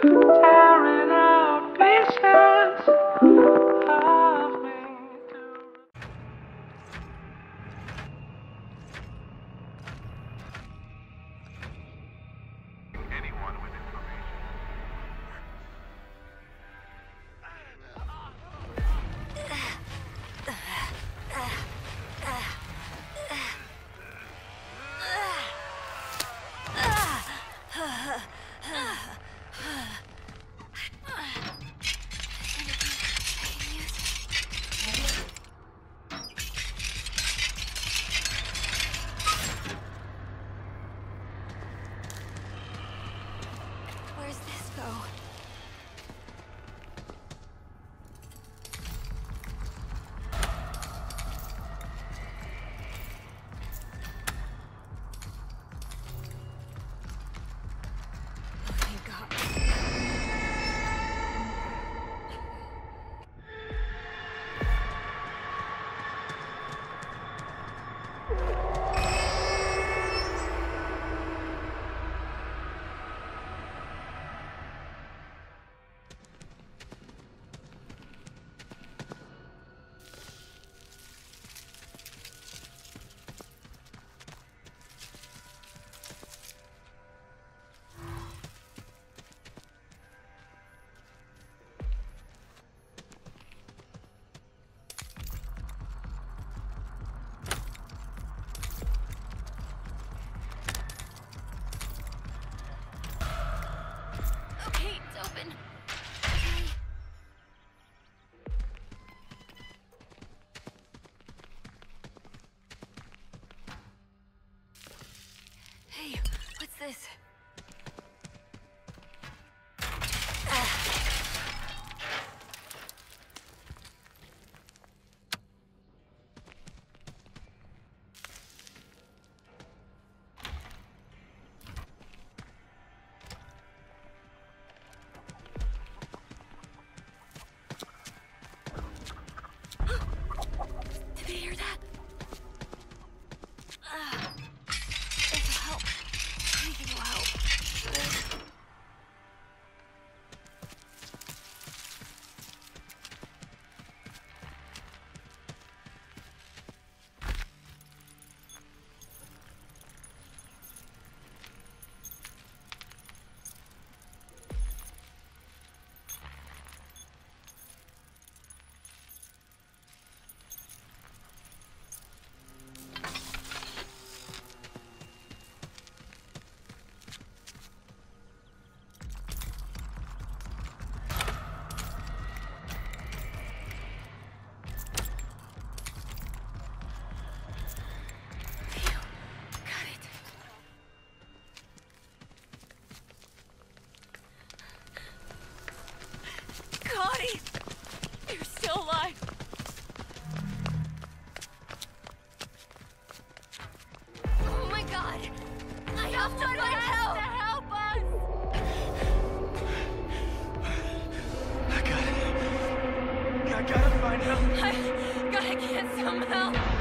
tearing です。I gotta, I gotta find